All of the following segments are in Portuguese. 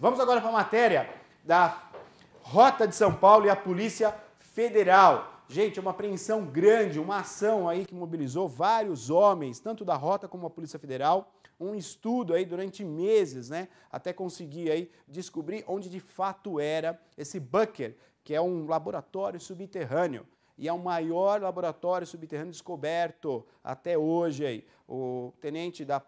Vamos agora para a matéria da Rota de São Paulo e a Polícia Federal. Gente, é uma apreensão grande, uma ação aí que mobilizou vários homens, tanto da Rota como a Polícia Federal. Um estudo aí durante meses, né? Até conseguir aí descobrir onde de fato era esse bunker, que é um laboratório subterrâneo e é o maior laboratório subterrâneo descoberto até hoje aí. O tenente da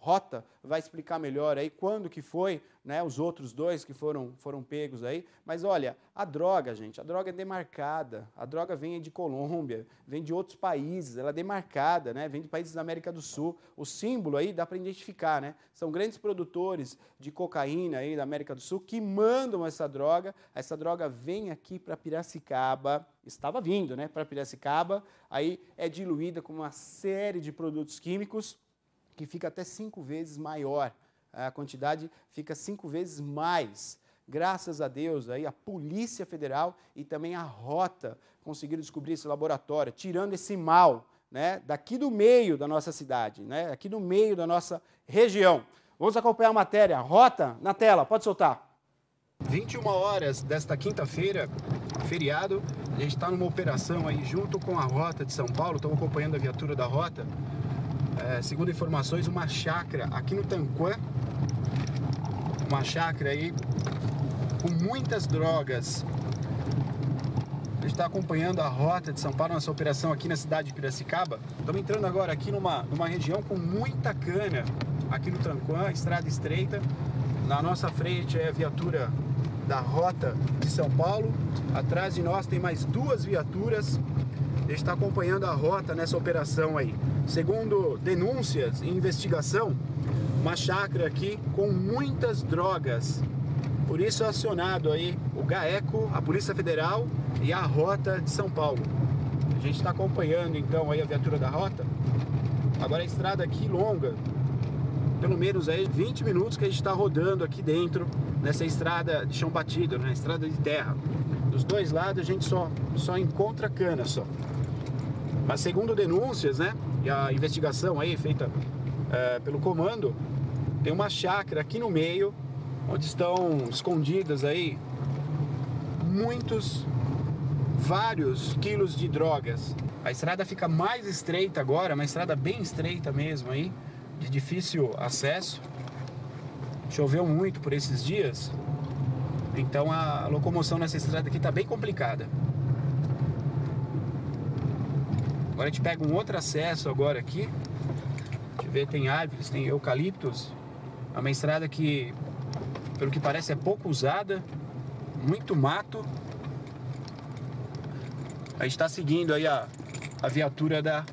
Rota vai explicar melhor aí quando que foi, né, os outros dois que foram, foram pegos aí. Mas olha, a droga, gente, a droga é demarcada. A droga vem de Colômbia, vem de outros países, ela é demarcada, né, vem de países da América do Sul. O símbolo aí dá para identificar, né? São grandes produtores de cocaína aí da América do Sul que mandam essa droga. Essa droga vem aqui para Piracicaba, estava vindo, né, para Piracicaba, aí é diluída com uma série de produtos químicos que fica até cinco vezes maior. A quantidade fica cinco vezes mais. Graças a Deus, aí a Polícia Federal e também a Rota conseguiram descobrir esse laboratório, tirando esse mal né, daqui do meio da nossa cidade, né, aqui do meio da nossa região. Vamos acompanhar a matéria. Rota na tela, pode soltar. 21 horas desta quinta-feira, feriado, a gente está numa operação aí junto com a Rota de São Paulo, estamos acompanhando a viatura da Rota é, segundo informações, uma chácara aqui no Tanquã. Uma chácara aí com muitas drogas. A gente está acompanhando a rota de São Paulo, nossa operação aqui na cidade de Piracicaba. Estamos entrando agora aqui numa, numa região com muita cana, aqui no Tanquã, estrada estreita. Na nossa frente é a viatura da rota de São Paulo. Atrás de nós tem mais duas viaturas a gente está acompanhando a rota nessa operação aí. Segundo denúncias e investigação, uma chácara aqui com muitas drogas. Por isso é acionado aí o GAECO, a Polícia Federal e a Rota de São Paulo. A gente está acompanhando então aí a viatura da rota. Agora a estrada aqui longa, pelo menos aí 20 minutos que a gente está rodando aqui dentro nessa estrada de chão batido, né? Estrada de terra. Dos dois lados a gente só, só encontra cana só. Mas segundo denúncias, né, e a investigação aí feita é, pelo comando, tem uma chácara aqui no meio, onde estão escondidas aí muitos, vários quilos de drogas. A estrada fica mais estreita agora, uma estrada bem estreita mesmo aí, de difícil acesso. Choveu muito por esses dias, então a locomoção nessa estrada aqui está bem complicada. Agora a gente pega um outro acesso agora aqui. A gente vê, tem árvores, tem eucaliptos. É uma estrada que, pelo que parece, é pouco usada. Muito mato. A gente está seguindo aí a, a viatura da,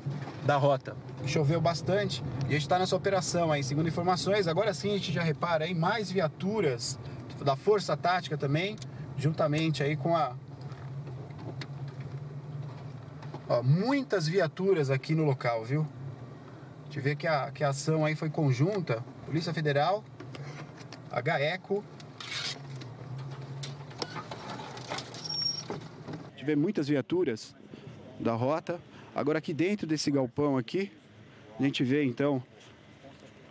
da rota. Choveu bastante e a gente está nessa operação aí, segundo informações. Agora sim a gente já repara aí mais viaturas da Força Tática também, juntamente aí com a, Ó, muitas viaturas aqui no local, viu? A gente vê que a, que a ação aí foi conjunta. Polícia Federal, HECO. A gente vê muitas viaturas da rota. Agora aqui dentro desse galpão aqui, a gente vê então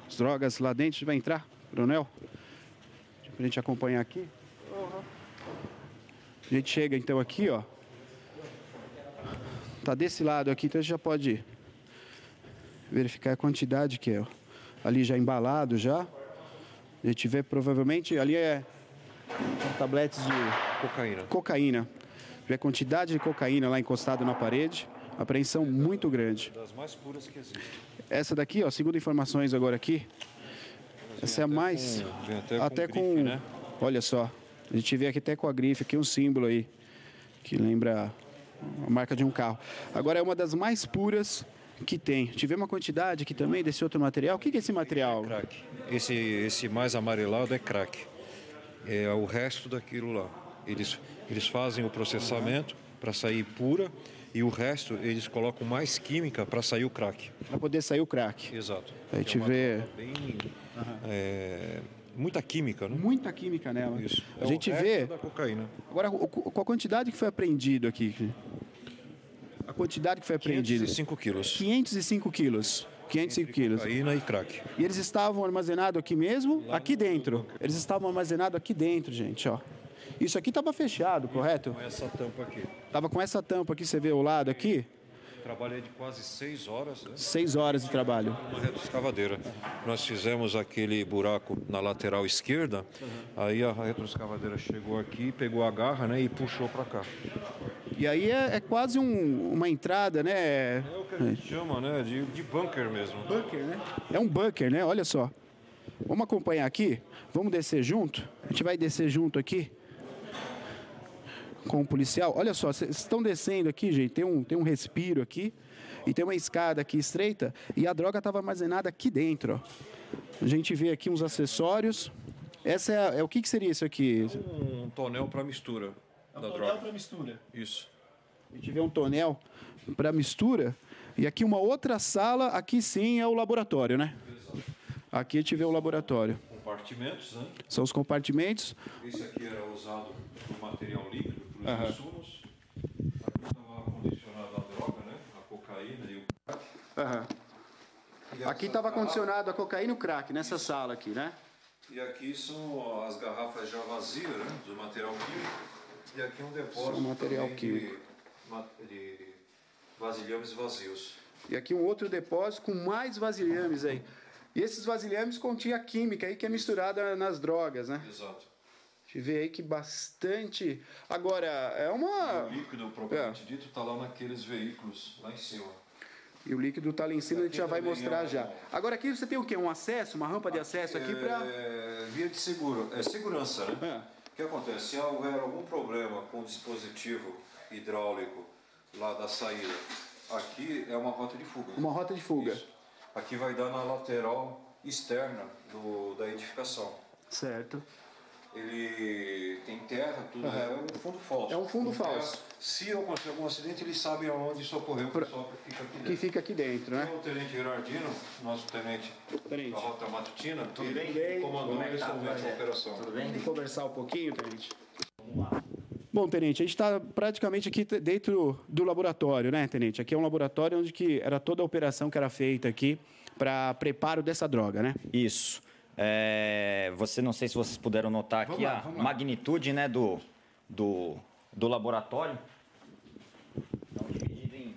as drogas lá dentro. A gente vai entrar, coronel? Pra gente acompanhar aqui. A gente chega então aqui, ó. Tá desse lado aqui, então a gente já pode verificar a quantidade que é. Ali já embalado já. A gente vê provavelmente ali é tabletes de cocaína. Cocaína. Vê a quantidade de cocaína lá encostado na parede. Apreensão muito grande. Das mais puras que existem. Essa daqui, ó, segundo informações agora aqui, essa é a mais. Com, até, até com, com grife, né? olha só, a gente vê aqui até com a grife, aqui um símbolo aí que lembra a marca de um carro. Agora é uma das mais puras que tem. Tivemos uma quantidade aqui também desse outro material. O que é esse material? É crack. Esse, esse mais amarelado é crack. É o resto daquilo lá. Eles, eles fazem o processamento para sair pura e o resto eles colocam mais química para sair o crack. Para poder sair o crack. Exato. A gente é vê. Bem, é, muita química, né? Muita química nela. Isso. A É gente vê. da cocaína. Agora, com a quantidade que foi apreendido aqui. A quantidade que foi apreendida. 505 quilos. 505 quilos. 505 quilos. Cocaína e crack. E eles estavam armazenados aqui mesmo? aqui dentro. Eles estavam armazenados aqui dentro, gente, ó. Isso aqui estava fechado, correto? Com essa tampa aqui. Tava com essa tampa aqui, você vê o lado aqui? Trabalhei de quase seis horas, né? Seis horas de trabalho. Uma retroescavadeira. Nós fizemos aquele buraco na lateral esquerda, aí a retroescavadeira chegou aqui, pegou a garra né, e puxou para cá. E aí é, é quase um- uma entrada, né? É o que a gente chama né, de, de bunker mesmo. bunker, né? É um bunker, né? Olha só. Vamos acompanhar aqui? Vamos descer junto? A gente vai descer junto aqui com o policial. Olha só, vocês estão descendo aqui, gente. Tem um, tem um respiro aqui e tem uma escada aqui estreita e a droga estava armazenada aqui dentro. Ó. A gente vê aqui uns acessórios. Essa é, a- é o que, que seria isso aqui? Um tonel para mistura da droga. para mistura. Isso. A gente vê um tonel para mistura. E aqui uma outra sala, aqui sim é o laboratório, né? Aqui a gente vê o laboratório. Compartimentos, né? São os compartimentos. Esse aqui era usado como material líquido insumos. Aqui estava condicionada a droga, né? A cocaína e o E Aqui estava condicionado a cocaína e o crack, nessa sala aqui, né? E aqui são as garrafas já vazias, né? Do material químico. E aqui um depósito material químico. De, de vasilhames vazios. E aqui um outro depósito com mais vasilhames aí. E esses vasilhames continham a química aí que é misturada nas drogas, né? Exato. Gente vê aí que bastante. Agora, é uma. O líquido propriamente dito está lá naqueles veículos lá em cima. E o líquido tá ali em cima, a gente já vai mostrar é já. Agora aqui você tem o quê? Um acesso, uma rampa de acesso aqui para. É, via de seguro, é segurança, né? É. O que acontece? Se houver algum problema com o dispositivo hidráulico lá da saída, aqui é uma rota de fuga. Uma rota de fuga. Isso. Aqui vai dar na lateral externa do, da edificação. Certo. Ele tem terra, tudo Aham. é um fundo falso. É um fundo terra. falso. Se acontecer algum acidente, eles sabem aonde socorrer o pessoal que fica aqui Que dentro. fica aqui dentro, né? O tenente Gerardino, nosso tenente Tenente. da rota matutina, tudo bem? comandou Como é que tá, Rogério? operação. Tudo bem? Vamos conversar um pouquinho, Tenente? Bom, Tenente, a gente está praticamente aqui dentro do laboratório, né, Tenente? Aqui é um laboratório onde que era toda a operação que era feita aqui para preparo dessa droga, né? Isso. É, você não sei se vocês puderam notar aqui lá, a magnitude né, do, do, do laboratório. Então, dividido em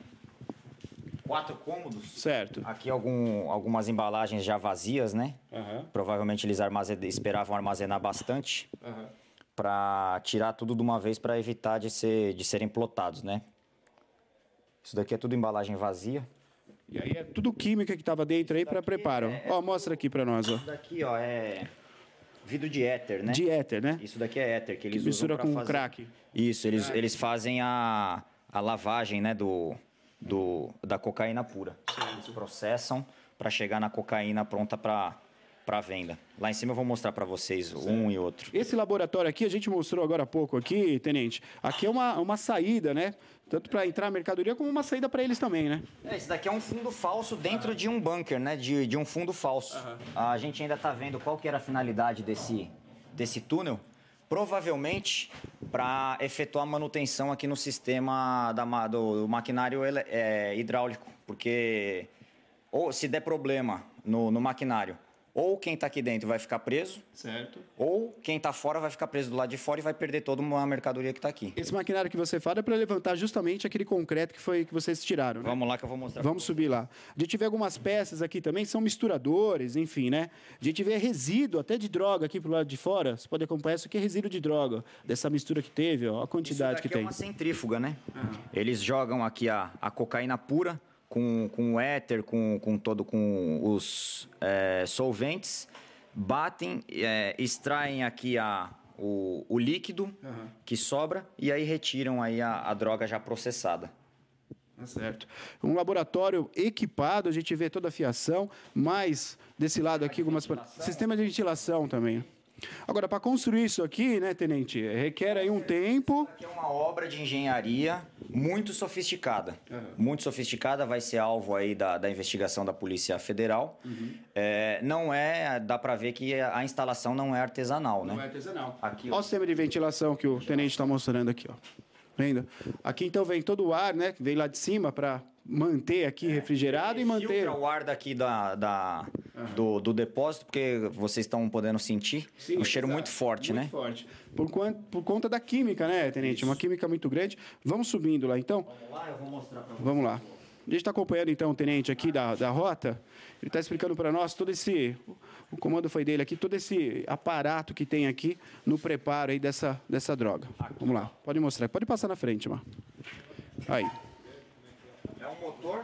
quatro cômodos. Certo. Aqui algum, algumas embalagens já vazias, né? Aham. Provavelmente eles armazen- esperavam armazenar bastante Aham. para tirar tudo de uma vez para evitar de, ser, de serem plotados, né? Isso daqui é tudo embalagem vazia. E aí é tudo química que estava dentro aí para preparo. é- Ó, mostra aqui para nós, ó. Isso daqui, ó, é vidro de éter, né? De éter, né? Isso daqui é éter, que eles Que mistura usam com fazer... crack. Isso, eles, eles fazem a, a lavagem, né, do, do, da cocaína pura. Eles processam para chegar na cocaína pronta para para venda. Lá em cima eu vou mostrar para vocês um e outro. Esse laboratório aqui, a gente mostrou agora há pouco aqui, Tenente. Aqui é uma, uma saída, né? Tanto para entrar a mercadoria como uma saída para eles também, né? É, esse daqui é um fundo falso dentro de um bunker, né? De, de um fundo falso. A gente ainda está vendo qual que era a finalidade desse, desse túnel. Provavelmente para efetuar manutenção aqui no sistema da, do, do maquinário ele- é, hidráulico. Porque ou se der problema no, no maquinário, ou quem está aqui dentro vai ficar preso, Certo. ou quem está fora vai ficar preso do lado de fora e vai perder toda uma mercadoria que está aqui. Esse maquinário que você fala é para levantar justamente aquele concreto que foi que vocês tiraram, né? Vamos lá que eu vou mostrar. Vamos subir lá. A gente vê algumas peças aqui também, são misturadores, enfim, né? A gente vê resíduo até de droga aqui pro lado de fora. Você pode acompanhar isso aqui é resíduo de droga, dessa mistura que teve, ó, a quantidade Isso que daqui tem. é uma centrífuga, né? Eles jogam aqui a, a cocaína pura com, com o éter, com, com todo com os é, solventes, batem, é, extraem aqui a, o, o líquido que sobra e aí retiram aí a, a droga já processada. Tá certo. Um laboratório equipado, a gente vê toda a fiação, mais desse lado aqui algumas sistema de ventilação também. Agora, para construir isso aqui, né, tenente, requer aí um tempo. Aqui é uma obra de engenharia muito sofisticada. Muito sofisticada, vai ser alvo aí da, da investigação da Polícia Federal. É, não é, dá para ver que a instalação não é artesanal, né? artesanal. Aqui, Olha o sistema de ventilação que o tenente está mostrando aqui, ó. Vendo? Aqui então vem todo o ar, né? Que vem lá de cima para manter aqui refrigerado e manter. O ar daqui da, da, do, do depósito, porque vocês estão podendo sentir Sim, um cheiro exato. muito forte, Muito né? forte. Por, quan- por conta da química, né, Tenente? Uma química muito grande. Vamos subindo lá, então? Vamos lá, eu vou mostrar para Vamos lá. A gente está acompanhando, então, o Tenente aqui da, da Rota. Ele está explicando para nós todo esse... O comando foi dele aqui, todo esse aparato que tem aqui no preparo aí dessa, dessa droga. Vamos lá. Pode mostrar. Pode passar na frente, Mar. Aí. É um motor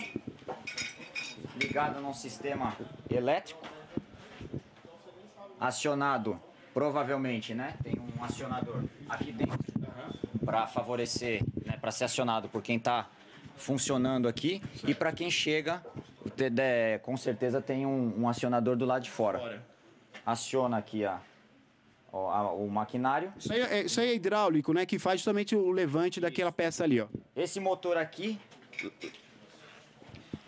ligado num sistema elétrico, acionado provavelmente, né? Tem um acionador aqui dentro para favorecer, né? Para ser acionado por quem está funcionando aqui e para quem chega, com certeza tem um, um acionador do lado de fora. Aciona aqui a, ó, a- o maquinário. Isso aí, é, isso aí é hidráulico, né? Que faz justamente o levante daquela peça ali, ó. Esse motor aqui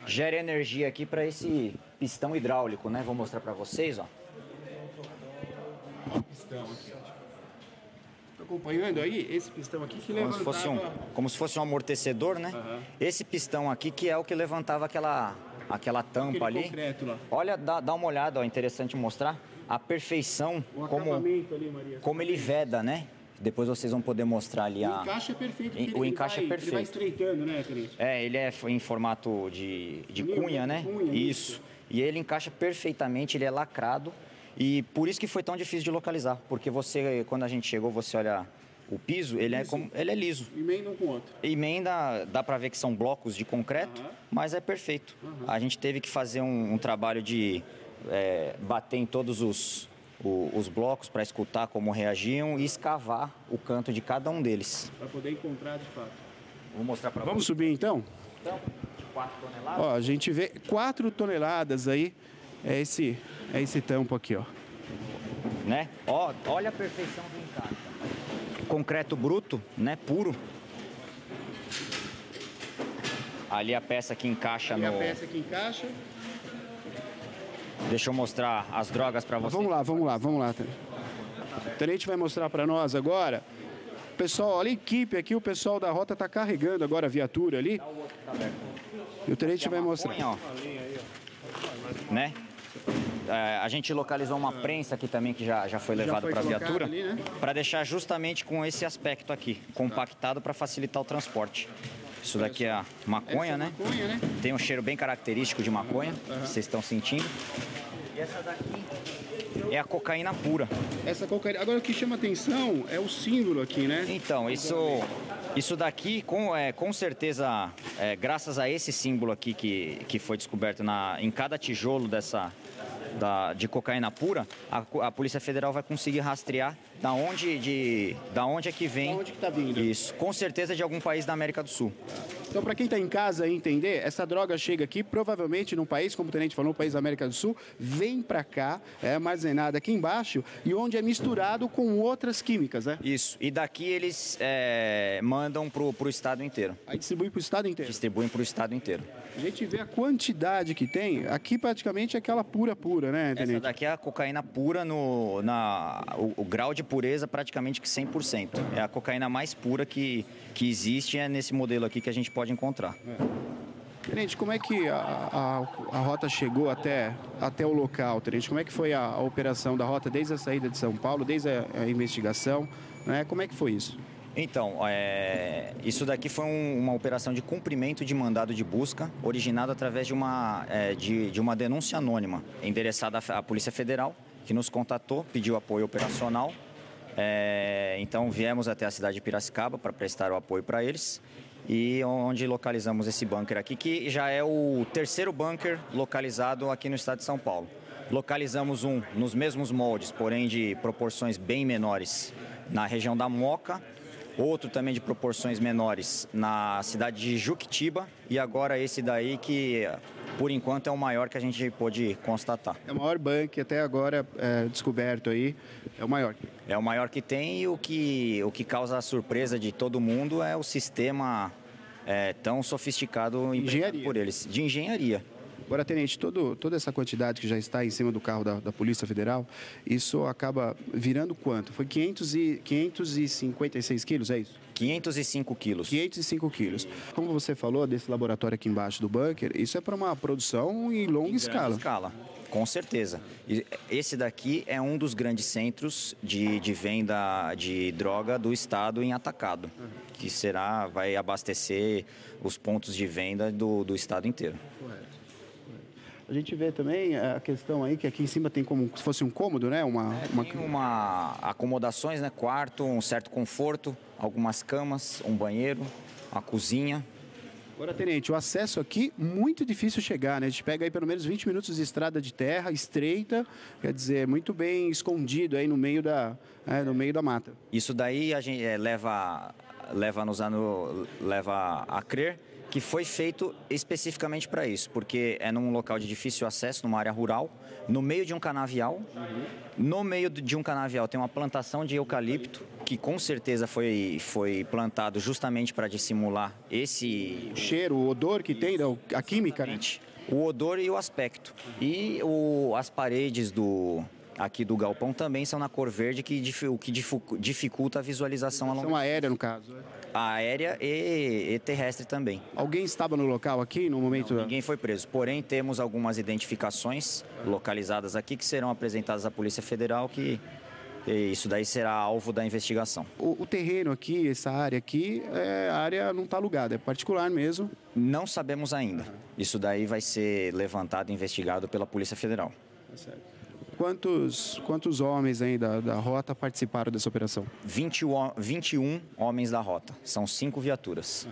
gera energia aqui para esse pistão hidráulico, né? Vou mostrar para vocês, ó. Pistão aqui, ó. Tô acompanhando aí esse pistão aqui que Como se fosse um, como se fosse um amortecedor, né? Aham. Esse pistão aqui que é o que levantava aquela aquela tampa Aquele ali. Olha, dá, dá uma olhada, ó, interessante mostrar a perfeição como ali, Maria. como ele veda, né? Depois vocês vão poder mostrar ali O a encaixe é perfeito. O ele encaixe é vai- Ele vai perfeito. estreitando, né, Tenente? É, ele é em formato de, de cunha, né? Cunha, isso. isso. E ele encaixa perfeitamente, ele é lacrado. E por isso que foi tão difícil de localizar. Porque você, quando a gente chegou, você olha o piso, ele é, como, ele é liso. Emenda um com o outro. Emenda, dá pra ver que são blocos de concreto, mas é perfeito. A gente teve que fazer um, um trabalho de é, bater em todos os, o- os blocos para escutar como reagiam e escavar o canto de cada um deles. Para poder encontrar de fato. Vou mostrar para Vamos subir então? Então, de 4 toneladas. Ó, a gente vê 4 toneladas aí. É esse, é esse tampo aqui, ó. né? Ó, olha a perfeição do encaixe. Concreto bruto, né? Puro. Ali a peça que encaixa E a no. peça que encaixa. Deixa eu mostrar as drogas para vocês. Vamos lá, vamos lá, vamos lá. O Tenente vai mostrar para nós agora. Pessoal, olha a equipe aqui, o pessoal da rota está carregando agora a viatura ali. E o Tenente vai mostrar. Né? É, a gente localizou uma prensa aqui também que já, já foi levado para a viatura né? para deixar justamente com esse aspecto aqui, compactado para facilitar o transporte. Isso daqui é a maconha, Essa né? Maconha, né? Tem um cheiro bem característico de maconha, vocês estão sentindo. E essa daqui é a cocaína pura. Essa cocaína. Agora o que chama atenção é o símbolo aqui, né? Então, isso, isso daqui, com, é, com certeza, é, graças a esse símbolo aqui que, que foi descoberto na, em cada tijolo dessa, da, de cocaína pura, a, a Polícia Federal vai conseguir rastrear da onde, de, da onde é que vem. Da onde que tá vindo. Isso, com certeza de algum país da América do Sul. Então, para quem está em casa entender, essa droga chega aqui, provavelmente num país, como o Tenente falou, um país da América do Sul, vem para cá, é armazenada aqui embaixo e onde é misturado com outras químicas, né? Isso, e daqui eles é, mandam pro, pro estado inteiro. Aí distribui para o estado inteiro. Distribuem pro estado inteiro. A gente vê a quantidade que tem, aqui praticamente é aquela pura pura, né, Essa Tenente? daqui é a cocaína pura no na o, o grau de pureza praticamente que 100%. É a cocaína mais pura que, que existe é nesse modelo aqui que a gente pode encontrar. Tenente, como é que a, a, a rota chegou até, até o local, Tenente? Como é que foi a, a operação da rota desde a saída de São Paulo, desde a, a investigação, né? Como é que foi isso? Então, é, isso daqui foi um- uma operação de cumprimento de mandado de busca, originado através de uma, é, de, de uma denúncia anônima, endereçada à à Polícia Federal, que nos contatou, pediu apoio operacional. É, então, viemos até a cidade de Piracicaba para prestar o apoio para eles. E onde localizamos esse bunker aqui, que já é o terceiro bunker localizado aqui no estado de São Paulo. Localizamos um nos mesmos moldes, porém de proporções bem menores, na região da Moca, outro também de proporções menores na cidade de Juquitiba e agora esse daí que por enquanto é o maior que a gente pôde constatar. É o maior banco até agora é, descoberto aí, é o maior. É o maior que tem e o que, o que causa a surpresa de todo mundo é o sistema é, tão sofisticado Engenharia. por eles, de engenharia. Agora, tenente, todo, toda essa quantidade que já está em cima do carro da, da Polícia Federal, isso acaba virando quanto? Foi 500 e, 556 quilos, é isso? 505 quilos. 505 quilos. Como você falou desse laboratório aqui embaixo do bunker, isso é para uma produção em longa em escala. escala. Com certeza. Esse daqui é um dos grandes centros de, de venda de droga do estado em atacado, que será vai abastecer os pontos de venda do, do estado inteiro. Correto. A gente vê também a questão aí que aqui em cima tem como se fosse um cômodo, né? Uma, é, uma... Tem uma acomodações, né? Quarto, um certo conforto, algumas camas, um banheiro, uma cozinha. Agora, Tenente, o acesso aqui, muito difícil chegar, né? A gente pega aí pelo menos 20 minutos de estrada de terra, estreita, quer dizer, muito bem escondido aí no meio da, é, no meio da mata. Isso daí a gente é, leva, leva, nos ano, leva a crer que foi feito especificamente para isso, porque é num local de difícil acesso, numa área rural, no meio de um canavial. No meio de um canavial tem uma plantação de eucalipto, que com certeza foi, foi plantado justamente para dissimular esse... O cheiro, o odor que tem, a química, né? O odor e o aspecto. E o, as paredes do, aqui do galpão também são na cor verde, que, o que dificulta a visualização. São aérea, no caso. Aérea e, e, terrestre também. Alguém estava no local aqui no momento? Não, ninguém foi preso. Porém, temos algumas identificações localizadas aqui que serão apresentadas à Polícia Federal que isso daí será alvo da investigação. O, o terreno aqui, essa área aqui, é, a área não está alugada, é particular mesmo? Não sabemos ainda. Isso daí vai ser levantado e investigado pela Polícia Federal. Tá certo. Quantos, quantos homens aí da, da rota participaram dessa operação? 20, 21 homens da rota. São cinco viaturas.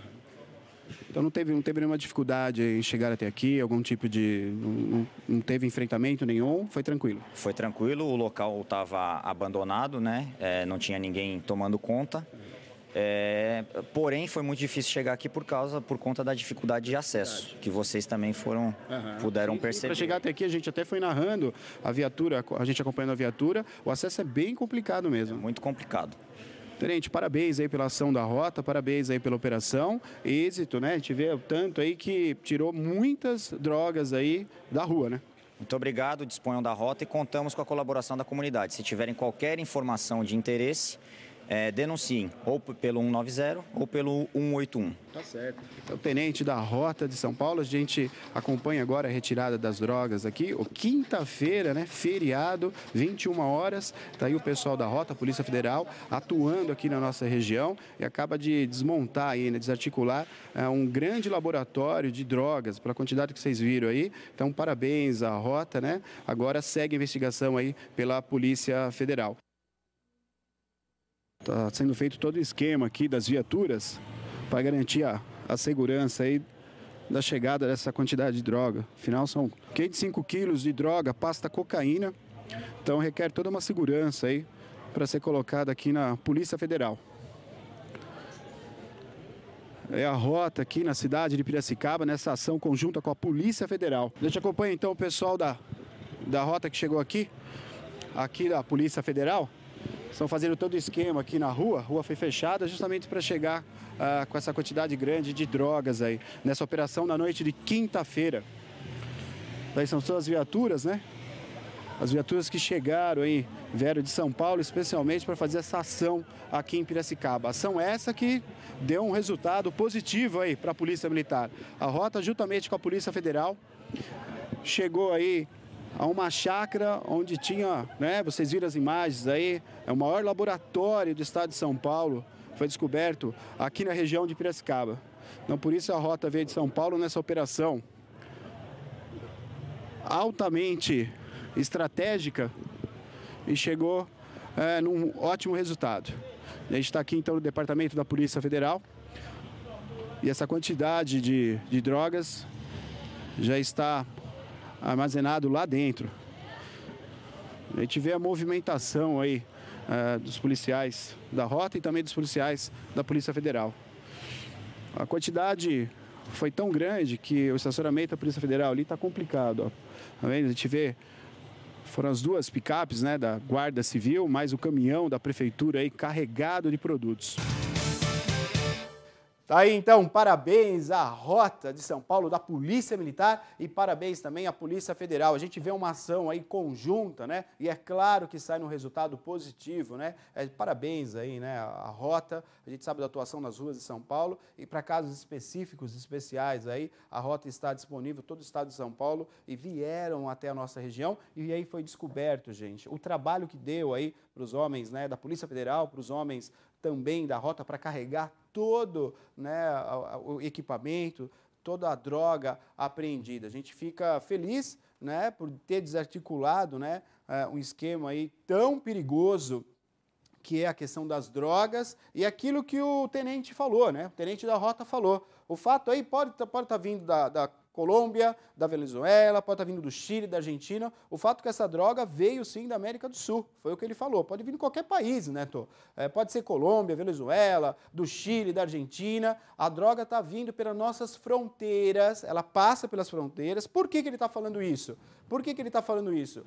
Então não teve, não teve nenhuma dificuldade em chegar até aqui, algum tipo de. Não, não teve enfrentamento nenhum? Foi tranquilo? Foi tranquilo, o local estava abandonado, né? É, não tinha ninguém tomando conta. É, porém, foi muito difícil chegar aqui por causa, por conta da dificuldade de acesso, que vocês também foram, uhum. puderam perceber. Para chegar até aqui, a gente até foi narrando a viatura, a gente acompanhando a viatura, o acesso é bem complicado mesmo. É muito complicado. Tenente, parabéns aí pela ação da rota, parabéns aí pela operação, êxito, né? A gente vê o tanto aí que tirou muitas drogas aí da rua, né? Muito obrigado, disponham da rota e contamos com a colaboração da comunidade. Se tiverem qualquer informação de interesse, é, denunciem ou pelo 190 ou pelo 181. Tá certo. É o tenente da Rota de São Paulo, a gente acompanha agora a retirada das drogas aqui. O quinta-feira, né, feriado, 21 horas. Tá aí o pessoal da Rota, Polícia Federal, atuando aqui na nossa região e acaba de desmontar aí, né, desarticular é, um grande laboratório de drogas, pela quantidade que vocês viram aí. Então, parabéns à Rota, né? Agora segue a investigação aí pela Polícia Federal. Está sendo feito todo o esquema aqui das viaturas para garantir a, a segurança aí da chegada dessa quantidade de droga. Afinal, são 505 quilos de droga, pasta cocaína. Então requer toda uma segurança aí para ser colocada aqui na Polícia Federal. É a rota aqui na cidade de Piracicaba, nessa ação conjunta com a Polícia Federal. A gente acompanha então o pessoal da, da rota que chegou aqui, aqui da Polícia Federal. Estão fazendo todo o esquema aqui na rua. Rua foi fechada justamente para chegar uh, com essa quantidade grande de drogas aí. Nessa operação na noite de quinta-feira. Daí são todas as viaturas, né? As viaturas que chegaram aí, vieram de São Paulo, especialmente para fazer essa ação aqui em Piracicaba. Ação essa que deu um resultado positivo aí para a Polícia Militar. A rota, juntamente com a Polícia Federal, chegou aí a uma chácara onde tinha, né, vocês viram as imagens aí, é o maior laboratório do estado de São Paulo, foi descoberto aqui na região de Piracicaba. Então, por isso a Rota veio de São Paulo nessa operação altamente estratégica e chegou é, num ótimo resultado. A gente está aqui então no departamento da Polícia Federal e essa quantidade de, de drogas já está armazenado lá dentro. A gente vê a movimentação aí uh, dos policiais da rota e também dos policiais da Polícia Federal. A quantidade foi tão grande que o estacionamento da Polícia Federal ali está complicado. Ó. Tá? A gente vê foram as duas picapes né, da Guarda Civil, mais o caminhão da Prefeitura aí carregado de produtos. Tá aí então, parabéns à Rota de São Paulo da Polícia Militar e parabéns também à Polícia Federal. A gente vê uma ação aí conjunta, né? E é claro que sai no resultado positivo, né? É, parabéns aí, né? A Rota, a gente sabe da atuação nas ruas de São Paulo e para casos específicos, especiais aí, a Rota está disponível todo o estado de São Paulo e vieram até a nossa região e aí foi descoberto, gente, o trabalho que deu aí para os homens, né, da Polícia Federal, para os homens também da Rota para carregar todo né, o equipamento, toda a droga apreendida. A gente fica feliz né, por ter desarticulado né, é, um esquema aí tão perigoso que é a questão das drogas e aquilo que o tenente falou, né? O tenente da rota falou. O fato aí pode estar pode tá vindo da, da Colômbia, da Venezuela, pode estar vindo do Chile, da Argentina. O fato é que essa droga veio sim da América do Sul, foi o que ele falou. Pode vir de qualquer país, né? É, pode ser Colômbia, Venezuela, do Chile, da Argentina. A droga está vindo pelas nossas fronteiras, ela passa pelas fronteiras. Por que, que ele está falando isso? Por que, que ele está falando isso?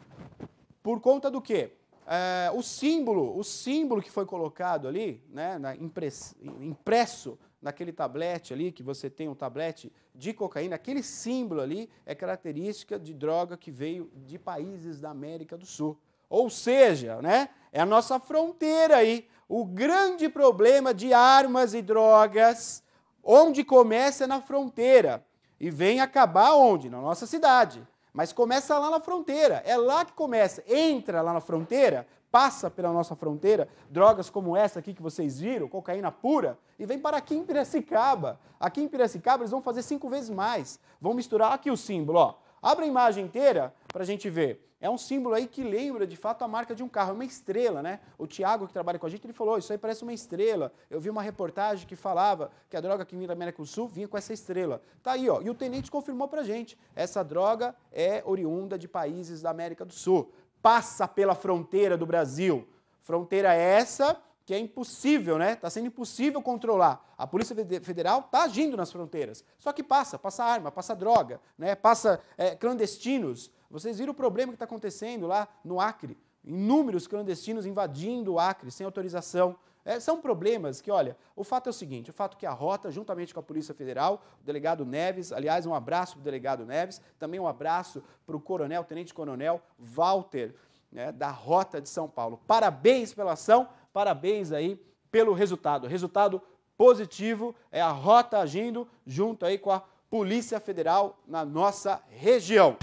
Por conta do quê? É, o símbolo, o símbolo que foi colocado ali, né, impress, impresso naquele tablete ali, que você tem um tablete de cocaína, aquele símbolo ali é característica de droga que veio de países da América do Sul. Ou seja, né, é a nossa fronteira aí. O grande problema de armas e drogas, onde começa é na fronteira e vem acabar onde? Na nossa cidade. Mas começa lá na fronteira, é lá que começa. Entra lá na fronteira, passa pela nossa fronteira, drogas como essa aqui que vocês viram, cocaína pura, e vem para aqui em Piracicaba. Aqui em Piracicaba eles vão fazer cinco vezes mais. Vão misturar aqui o símbolo, ó. Abre a imagem inteira para a gente ver. É um símbolo aí que lembra de fato a marca de um carro, é uma estrela, né? O Tiago, que trabalha com a gente, ele falou: Isso aí parece uma estrela. Eu vi uma reportagem que falava que a droga que vinha da América do Sul vinha com essa estrela. Tá aí, ó. E o tenente confirmou pra gente: essa droga é oriunda de países da América do Sul passa pela fronteira do Brasil. Fronteira essa que é impossível, né? Está sendo impossível controlar. A Polícia Federal está agindo nas fronteiras. Só que passa, passa arma, passa droga, né? passa é, clandestinos. Vocês viram o problema que está acontecendo lá no Acre? Inúmeros clandestinos invadindo o Acre sem autorização. É, são problemas que, olha, o fato é o seguinte: o fato que a rota, juntamente com a Polícia Federal, o delegado Neves, aliás, um abraço para o delegado Neves, também um abraço para o coronel, tenente-coronel Walter, né, da Rota de São Paulo. Parabéns pela ação, parabéns aí pelo resultado. Resultado positivo é a rota agindo junto aí com a Polícia Federal na nossa região.